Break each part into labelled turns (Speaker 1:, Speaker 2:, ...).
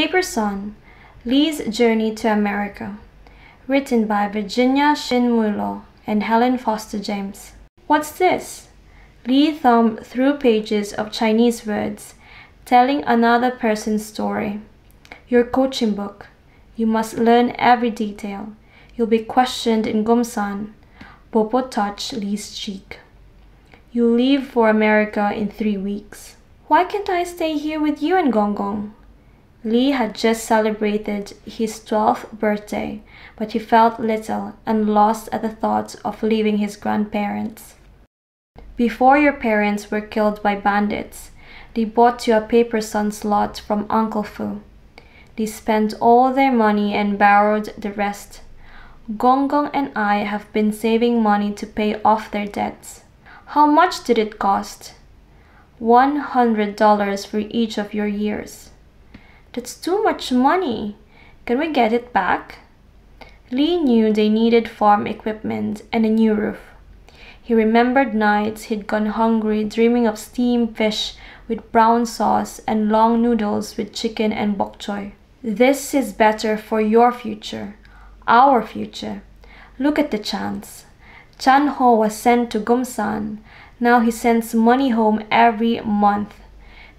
Speaker 1: Paper Son Lee's Journey to America. Written by Virginia Shin-Mui Loh and Helen Foster James. What's this? Lee thumbed through pages of Chinese words, telling another person's story. Your coaching book. You must learn every detail. You'll be questioned in Gumsan. Popo touched Lee's cheek. You leave for America in three weeks. Why can't I stay here with you and Gong Gong? Lee had just celebrated his 12th birthday, but he felt little and lost at the thought of leaving his grandparents. Before your parents were killed by bandits, they bought you a paper son's lot from Uncle Fu. They spent all their money and borrowed the rest. Gong Gong and I have been saving money to pay off their debts. How much did it cost? One hundred dollars for each of your years. That's too much money. Can we get it back? Lee knew they needed farm equipment and a new roof. He remembered nights he'd gone hungry dreaming of steamed fish with brown sauce and long noodles with chicken and bok choy. This is better for your future, our future. Look at the chance. Chan Ho was sent to Gumsan. Now he sends money home every month.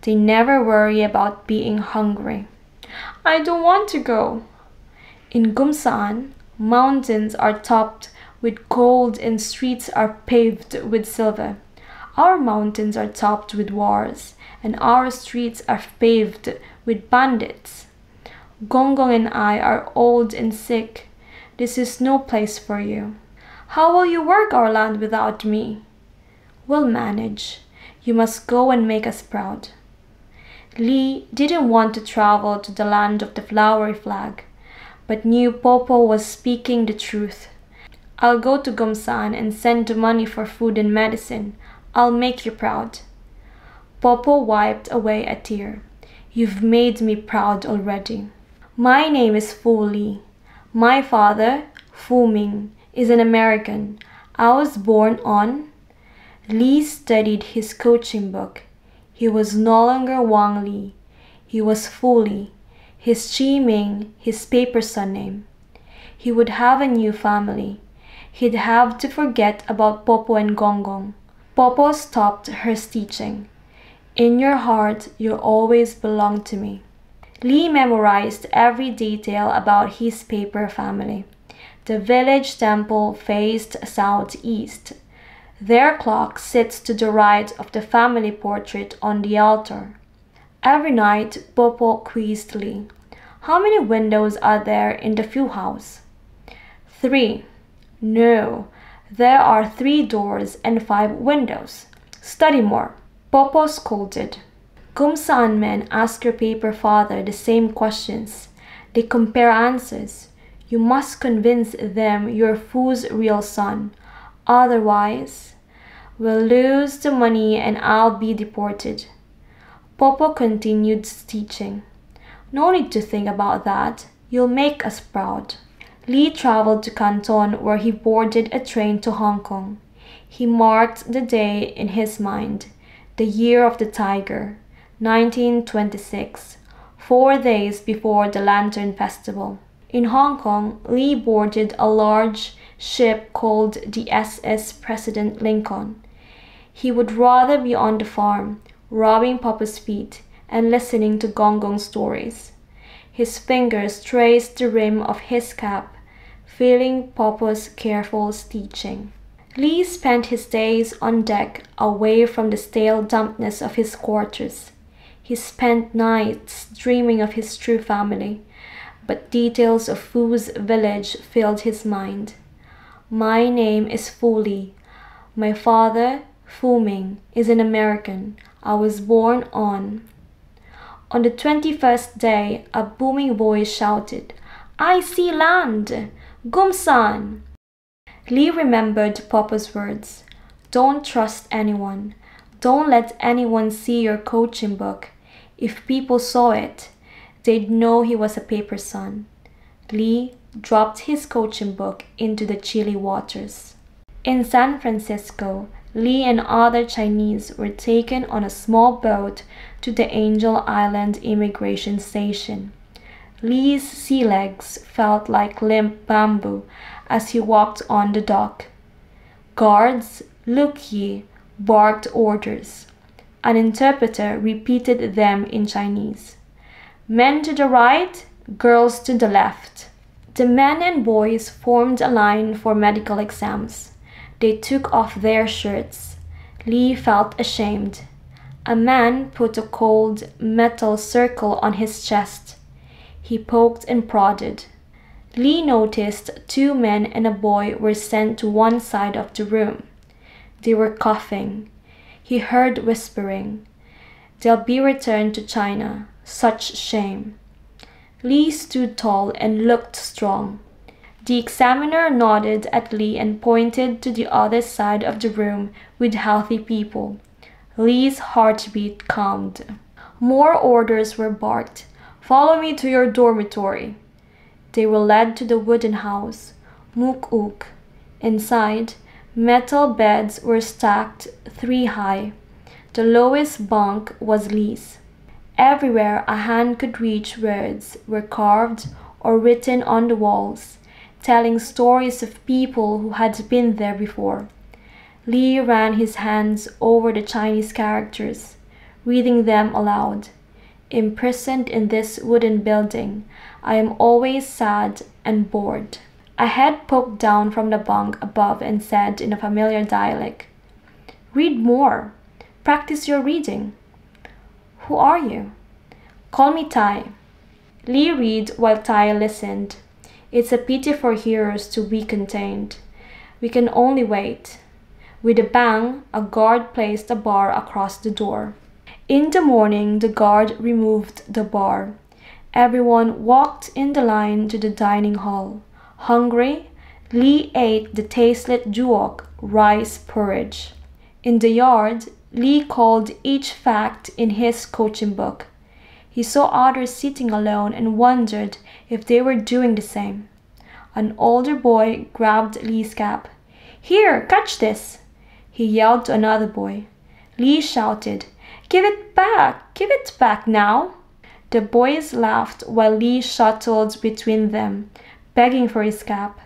Speaker 1: They never worry about being hungry. I don't want to go. In Gumsan, mountains are topped with gold and streets are paved with silver. Our mountains are topped with wars, and our streets are paved with bandits. Gong Gong and I are old and sick. This is no place for you. How will you work our land without me? We'll manage. You must go and make us proud. Lee didn't want to travel to the land of the flowery flag, but knew Popo was speaking the truth. I'll go to Gumsan and send the money for food and medicine. I'll make you proud. Popo wiped away a tear. You've made me proud already. My name is Fu Li. My father, Fu Ming, is an American. I was born on. Lee studied his coaching book he was no longer Wang Li. He was Fu Li, his Chi Ming, his paper surname. He would have a new family. He'd have to forget about Popo and Gong Gong. Popo stopped her stitching. In your heart, you always belong to me. Lee memorized every detail about his paper family. The village temple faced southeast. Their clock sits to the right of the family portrait on the altar. Every night, Popo quizzed Lee. How many windows are there in the Fu house? Three. No, there are three doors and five windows. Study more. Popo scolded. Gumsan men ask your paper father the same questions. They compare answers. You must convince them you're Fu's real son. Otherwise, we'll lose the money and I'll be deported. Popo continued teaching. No need to think about that. You'll make us proud. Lee traveled to Canton where he boarded a train to Hong Kong. He marked the day in his mind, the year of the tiger, 1926, four days before the Lantern Festival. In Hong Kong, Lee boarded a large ship called the SS President Lincoln. He would rather be on the farm, rubbing Popo's feet and listening to Gong stories. His fingers traced the rim of his cap, feeling Popo's careful stitching. Lee spent his days on deck away from the stale dampness of his quarters. He spent nights dreaming of his true family, but details of Fu's village filled his mind. My name is Fu Li. My father, Fu Ming, is an American. I was born on. On the 21st day, a booming voice shouted, I see land! Gumsan! Lee remembered Popo's words. Don't trust anyone. Don't let anyone see your coaching book. If people saw it, they'd know he was a paper son. Lee dropped his coaching book into the chilly waters. In San Francisco, Lee and other Chinese were taken on a small boat to the Angel Island immigration station. Lee's sea legs felt like limp bamboo as he walked on the dock. Guards, look ye, barked orders. An interpreter repeated them in Chinese. Men to the right, girls to the left. The men and boys formed a line for medical exams. They took off their shirts. Lee felt ashamed. A man put a cold metal circle on his chest. He poked and prodded. Lee noticed two men and a boy were sent to one side of the room. They were coughing. He heard whispering. They'll be returned to China. Such shame. Lee stood tall and looked strong. The examiner nodded at Lee and pointed to the other side of the room with healthy people. Lee's heartbeat calmed. More orders were barked. Follow me to your dormitory. They were led to the wooden house, Muk-uk. Inside, metal beds were stacked three high. The lowest bunk was Lee's. Everywhere a hand could reach words were carved or written on the walls, telling stories of people who had been there before. Lee ran his hands over the Chinese characters, reading them aloud. Imprisoned in this wooden building, I am always sad and bored. A head poked down from the bunk above and said in a familiar dialect, Read more. Practice your reading. Who are you? Call me Tai. Lee read while Tai listened. It's a pity for heroes to be contained. We can only wait. With a bang, a guard placed a bar across the door. In the morning, the guard removed the bar. Everyone walked in the line to the dining hall. Hungry, Lee ate the tasteless duok rice porridge. In the yard, Lee called each fact in his coaching book. He saw others sitting alone and wondered if they were doing the same. An older boy grabbed Lee's cap. Here, catch this! He yelled to another boy. Lee shouted, Give it back! Give it back now! The boys laughed while Lee shuttled between them, begging for his cap,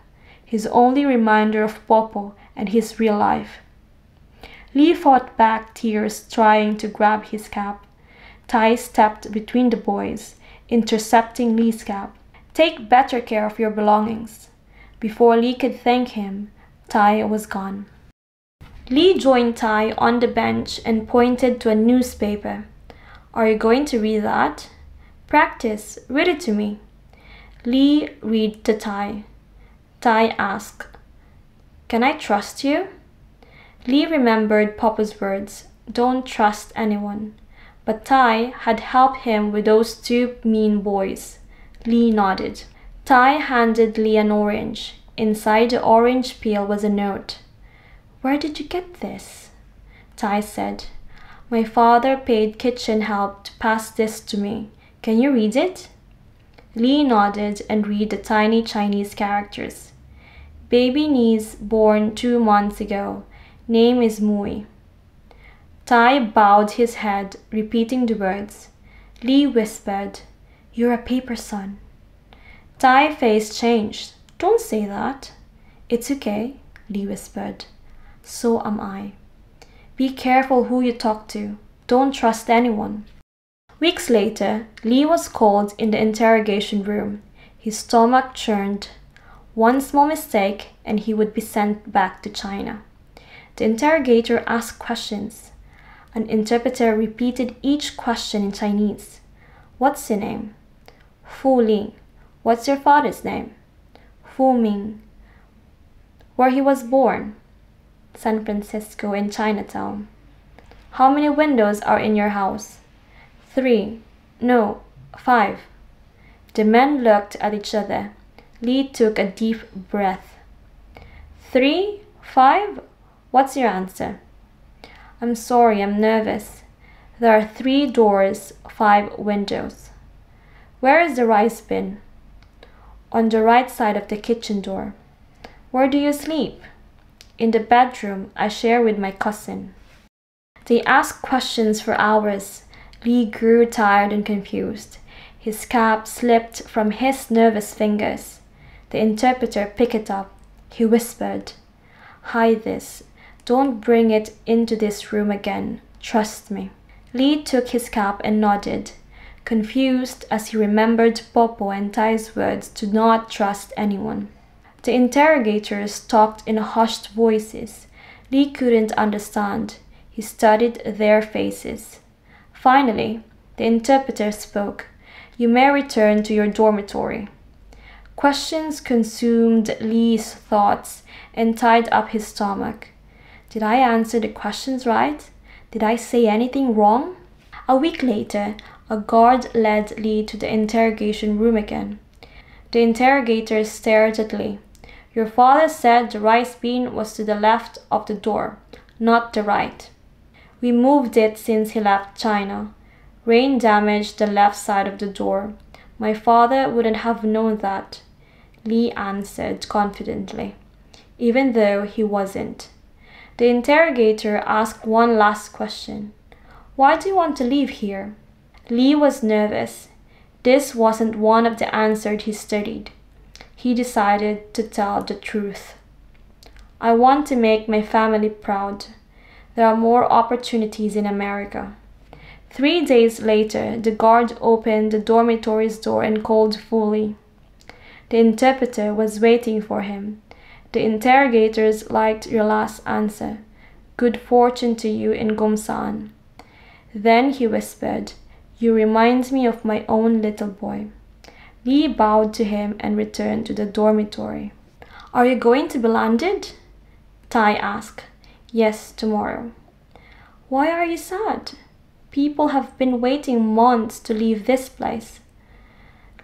Speaker 1: his only reminder of Popo and his real life. Lee fought back tears trying to grab his cap. Tai stepped between the boys, intercepting Lee's cap. Take better care of your belongings. Before Lee could thank him, Tai was gone. Lee joined Tai on the bench and pointed to a newspaper. Are you going to read that? Practice, read it to me. Lee read to Tai. Tai asked, Can I trust you? Lee remembered Popo's words, don't trust anyone. But Tai had helped him with those two mean boys. Lee nodded. Tai handed Lee an orange. Inside the orange peel was a note. Where did you get this? Tai said. My father paid kitchen help to pass this to me. Can you read it? Lee nodded and read the tiny Chinese characters. Baby niece born two months ago. Name is Mui. Tai bowed his head, repeating the words. Lee whispered, You're a paper son. Tai face changed. Don't say that. It's okay, Lee whispered. So am I. Be careful who you talk to. Don't trust anyone. Weeks later, Lee was called in the interrogation room. His stomach churned. One small mistake and he would be sent back to China. The interrogator asked questions. An interpreter repeated each question in Chinese. What's your name? Fu Ling. What's your father's name? Fu Ming. Where he was born? San Francisco in Chinatown. How many windows are in your house? Three. No, five. The men looked at each other. Lee took a deep breath. Three? Five? What's your answer? I'm sorry, I'm nervous. There are three doors, five windows. Where is the rice bin? On the right side of the kitchen door. Where do you sleep? In the bedroom I share with my cousin. They asked questions for hours. Lee grew tired and confused. His cap slipped from his nervous fingers. The interpreter picked it up. He whispered, Hide this. Don't bring it into this room again. Trust me. Lee took his cap and nodded, confused as he remembered Popo and Tai's words to not trust anyone. The interrogators talked in hushed voices. Lee couldn't understand. He studied their faces. Finally, the interpreter spoke. You may return to your dormitory. Questions consumed Lee's thoughts and tied up his stomach. Did I answer the questions right? Did I say anything wrong? A week later, a guard led Lee to the interrogation room again. The interrogator stared at Lee. Your father said the rice bin was to the left of the door, not the right. We moved it since he left China. Rain damaged the left side of the door. My father wouldn't have known that. Lee answered confidently, even though he wasn't. The interrogator asked one last question. Why do you want to leave here? Lee was nervous. This wasn't one of the answers he studied. He decided to tell the truth. I want to make my family proud. There are more opportunities in America. Three days later, the guard opened the dormitory's door and called Fu Li. The interpreter was waiting for him. The interrogators liked your last answer. Good fortune to you in Gumsan. Then he whispered, You remind me of my own little boy. Lee bowed to him and returned to the dormitory. Are you going to be landed? Tai asked. Yes, tomorrow. Why are you sad? People have been waiting months to leave this place.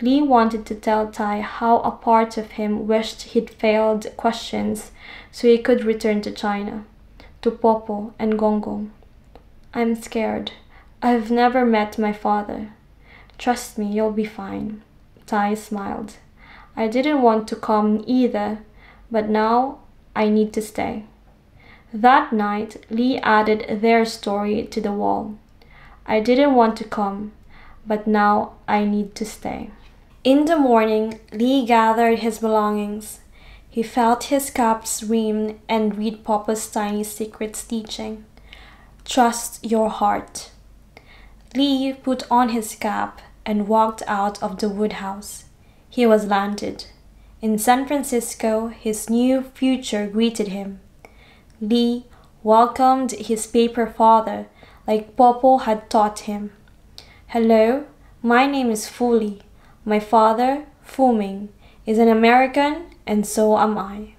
Speaker 1: Lee wanted to tell Tai how a part of him wished he'd failed questions so he could return to China, to Popo and Gong Gong. I'm scared. I've never met my father. Trust me, you'll be fine. Tai smiled. I didn't want to come either, but now I need to stay. That night, Lee added their story to the wall. I didn't want to come, but now I need to stay. In the morning, Lee gathered his belongings. He felt his cap's rim and read Popo's tiny secret teaching. Trust your heart. Lee put on his cap and walked out of the woodhouse. He was landed. In San Francisco, his new future greeted him. Lee welcomed his paper father like Popo had taught him. Hello, my name is Fu Li. My father, Fu Ming, is an American, and so am I.